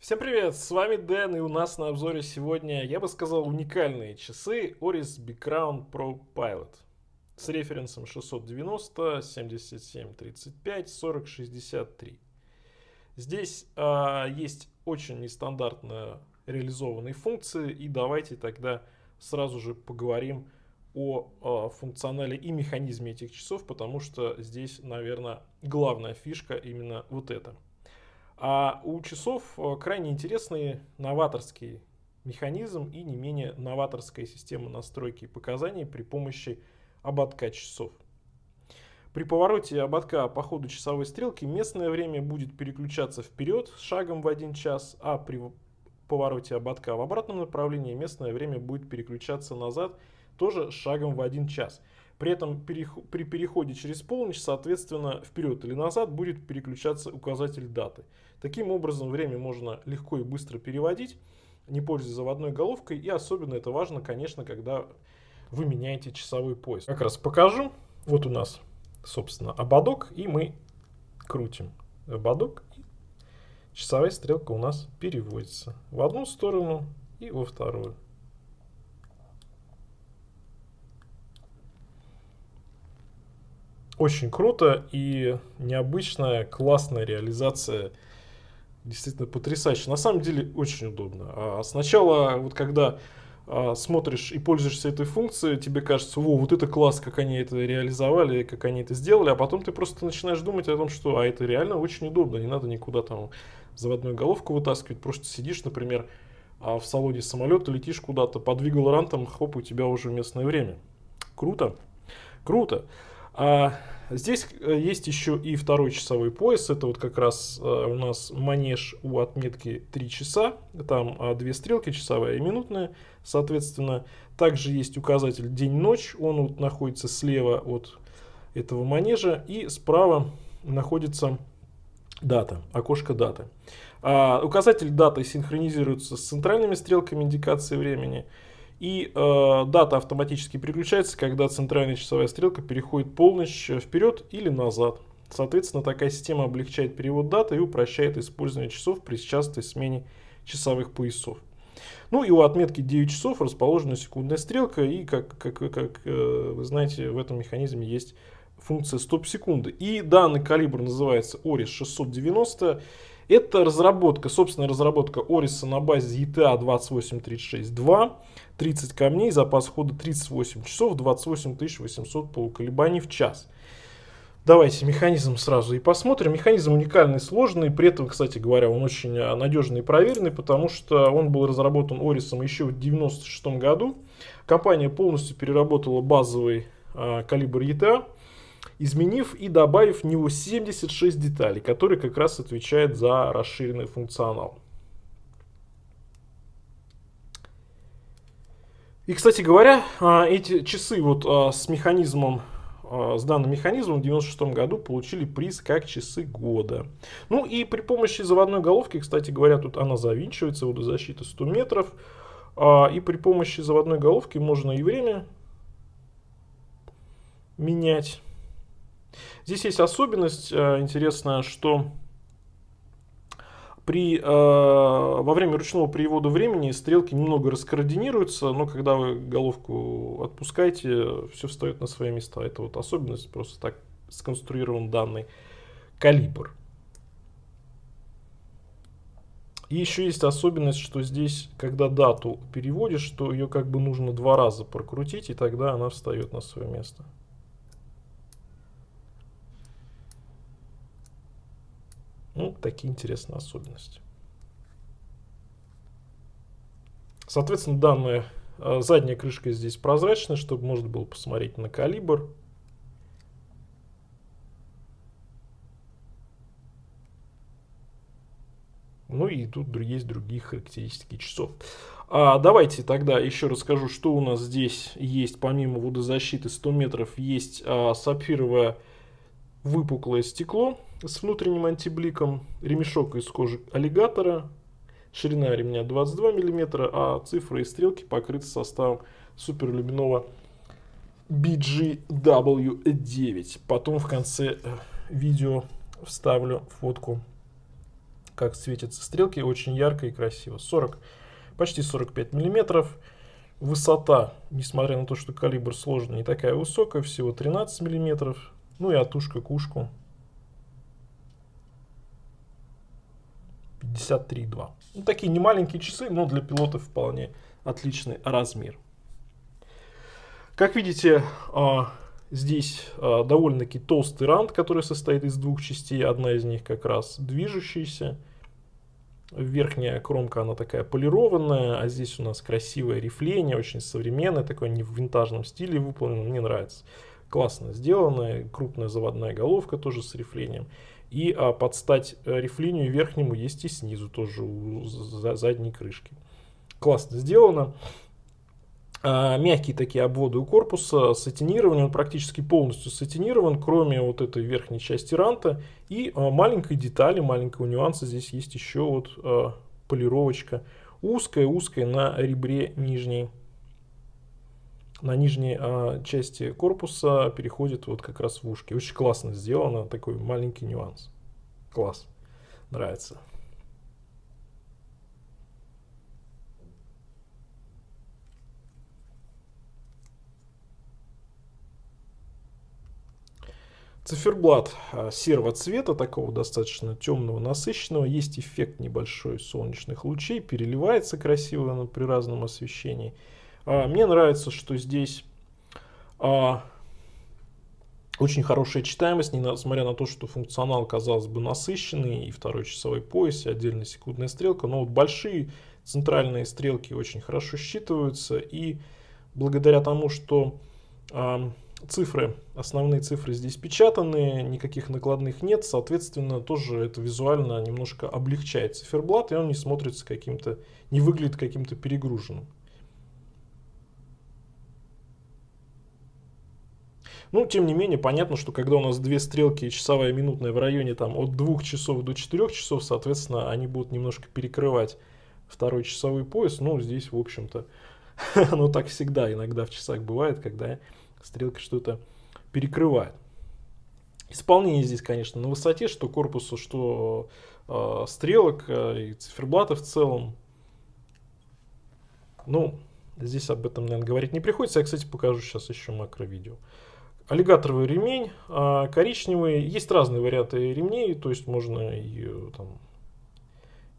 Всем привет, с вами Дэн, и у нас на обзоре сегодня, я бы сказал, уникальные часы Oris Big Crown Pro Pilot с референсом 690, 77, 35, 40, 63. Здесь а, есть очень нестандартно реализованные функции, и давайте тогда сразу же поговорим о, о функционале и механизме этих часов, потому что здесь, наверное, главная фишка именно вот это – а у часов э, крайне интересный новаторский механизм и не менее новаторская система настройки и показаний при помощи ободка часов. При повороте ободка по ходу часовой стрелки местное время будет переключаться вперед с шагом в 1 час, а при повороте ободка в обратном направлении местное время будет переключаться назад тоже шагом в 1 час. При этом при переходе через полночь, соответственно, вперед или назад будет переключаться указатель даты. Таким образом, время можно легко и быстро переводить, не пользуясь заводной головкой. И особенно это важно, конечно, когда вы меняете часовой пояс. Как раз покажу. Вот у нас, собственно, ободок, и мы крутим ободок. Часовая стрелка у нас переводится в одну сторону и во вторую. Очень круто и необычная, классная реализация действительно потрясающе. На самом деле очень удобно. А сначала, вот когда а, смотришь и пользуешься этой функцией, тебе кажется, о, вот это класс, как они это реализовали, как они это сделали, а потом ты просто начинаешь думать о том, что а это реально очень удобно, не надо никуда там заводную головку вытаскивать, просто сидишь, например, а в салоне самолета, летишь куда-то, подвигал рантом, хоп, у тебя уже местное время. Круто, круто. А здесь э, есть еще и второй часовой пояс. Это вот как раз а, у нас манеж у отметки 3 часа. Там а, две стрелки, часовая и минутная, соответственно. Также есть указатель день-ночь. Он вот находится слева от этого манежа. И справа находится дата, окошко даты. А, указатель даты синхронизируется с центральными стрелками индикации времени. И э, дата автоматически переключается, когда центральная часовая стрелка переходит полночь вперед или назад. Соответственно, такая система облегчает перевод даты и упрощает использование часов при частой смене часовых поясов. Ну и у отметки 9 часов расположена секундная стрелка, и как, как, как э, вы знаете, в этом механизме есть функция стоп-секунды. И данный калибр называется ORIS 690. Это разработка, собственная разработка Ориса на базе ETA 28362, 30 камней, запас хода 38 часов, 28 800 полуколебаний в час. Давайте механизм сразу и посмотрим. Механизм уникальный, сложный, при этом, кстати говоря, он очень а, надежный и проверенный, потому что он был разработан Орисом еще в 1996 году. Компания полностью переработала базовый э, калибр ETA изменив и добавив в него 76 деталей, которые как раз отвечают за расширенный функционал. И, кстати говоря, а, эти часы вот а, с механизмом, а, с данным механизмом в 96 году получили приз как часы года. Ну и при помощи заводной головки, кстати говоря, тут она завинчивается, водозащита 100 метров. И при помощи заводной головки можно и время менять. Здесь есть особенность э, интересная, что при, э, во время ручного перевода времени стрелки немного раскоординируются, но когда вы головку отпускаете, все встает на свои места. Это вот особенность, просто так сконструирован данный калибр. И еще есть особенность, что здесь, когда дату переводишь, то ее как бы нужно два раза прокрутить, и тогда она встает на свое место. Ну, такие интересные особенности. Соответственно, данная э, задняя крышка здесь прозрачная, чтобы можно было посмотреть на калибр. Ну и тут есть другие характеристики часов. А, давайте тогда еще расскажу, что у нас здесь есть, помимо водозащиты 100 метров, есть а, сапфировое выпуклое стекло с внутренним антибликом, ремешок из кожи аллигатора, ширина ремня 22 мм, а цифры и стрелки покрыты составом суперлюбиного BGW9. Потом в конце э, видео вставлю фотку как светятся стрелки, очень ярко и красиво. 40, почти 45 миллиметров. Высота, несмотря на то, что калибр сложный, не такая высокая, всего 13 миллиметров. Ну и отушка кушку 53,2. Ну, такие немаленькие часы, но для пилотов вполне отличный размер. Как видите, а, здесь а, довольно-таки толстый рант, который состоит из двух частей. Одна из них как раз движущаяся. Верхняя кромка, она такая полированная, а здесь у нас красивое рифление, очень современное, такое не в винтажном стиле выполнено, мне нравится. Классно сделанная, крупная заводная головка тоже с рифлением. И а, под стать э, рифлению верхнему есть и снизу тоже у задней крышки. Классно сделано. А, мягкие такие обводы у корпуса, сатинирование, он практически полностью сатинирован, кроме вот этой верхней части ранта. И а, маленькой детали, маленького нюанса, здесь есть еще вот а, полировочка узкая-узкая на ребре нижней на нижней а, части корпуса переходит вот как раз в ушки. Очень классно сделано, такой маленький нюанс. Класс, нравится. Циферблат а, серого цвета, такого достаточно темного, насыщенного. Есть эффект небольшой солнечных лучей, переливается красиво при разном освещении. А, мне нравится, что здесь а, очень хорошая читаемость, несмотря на то, что функционал, казалось бы, насыщенный, и второй часовой пояс, и отдельная секундная стрелка, но вот большие центральные стрелки очень хорошо считываются, и благодаря тому, что а, цифры, основные цифры здесь печатаны, никаких накладных нет, соответственно, тоже это визуально немножко облегчает циферблат, и он не смотрится каким-то, не выглядит каким-то перегруженным. Ну, тем не менее, понятно, что когда у нас две стрелки часовая и минутная в районе там, от 2 часов до 4 часов, соответственно, они будут немножко перекрывать второй часовой пояс. Ну, здесь, в общем-то, ну так всегда иногда в часах бывает, когда стрелка что-то перекрывает. Исполнение здесь, конечно, на высоте, что корпуса, что э, стрелок э, и циферблата в целом. Ну, здесь об этом, наверное, говорить не приходится. Я, кстати, покажу сейчас еще макро-видео. Аллигаторовый ремень, а коричневый. Есть разные варианты ремней, то есть можно и, там,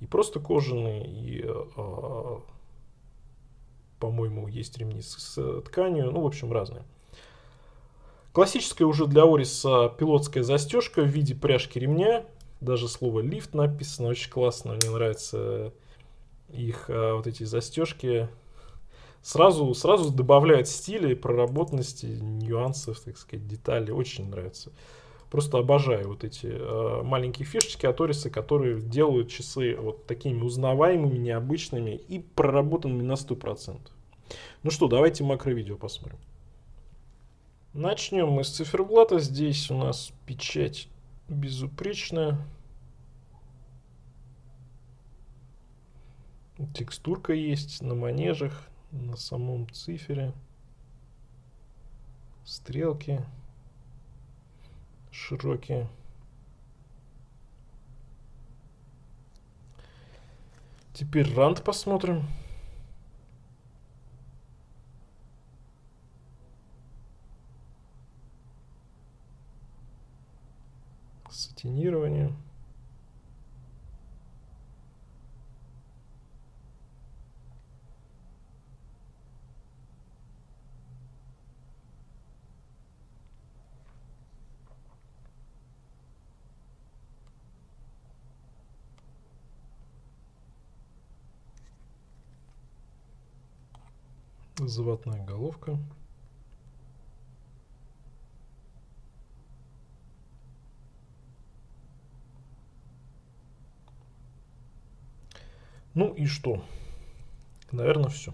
и просто кожаный, и, а, по-моему, есть ремни с, с тканью, ну, в общем, разные. Классическая уже для Ориса пилотская застежка в виде пряжки ремня. Даже слово лифт написано, очень классно, мне нравятся их а, вот эти застежки сразу, сразу добавляет стиля и проработанности, нюансов, так сказать, деталей. Очень нравится. Просто обожаю вот эти э, маленькие фишечки от Ориса, которые делают часы вот такими узнаваемыми, необычными и проработанными на 100%. Ну что, давайте макро-видео посмотрим. Начнем мы с циферблата. Здесь у нас печать безупречная. Текстурка есть на манежах на самом цифере стрелки широкие. Теперь рант посмотрим. Сатинирование. Заводная головка. Ну и что? Наверное, все.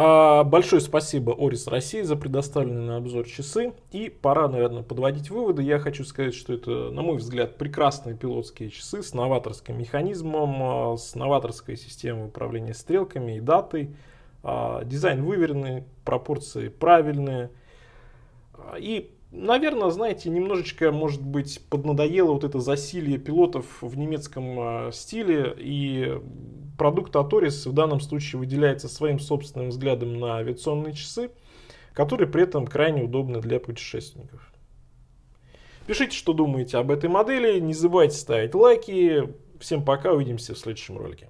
А большое спасибо Орис России за предоставленные на обзор часы. И пора, наверное, подводить выводы. Я хочу сказать, что это, на мой взгляд, прекрасные пилотские часы с новаторским механизмом, а, с новаторской системой управления стрелками и датой. А, дизайн выверенный, пропорции правильные. А, и наверное, знаете, немножечко, может быть, поднадоело вот это засилье пилотов в немецком стиле, и продукт Аторис в данном случае выделяется своим собственным взглядом на авиационные часы, которые при этом крайне удобны для путешественников. Пишите, что думаете об этой модели, не забывайте ставить лайки. Всем пока, увидимся в следующем ролике.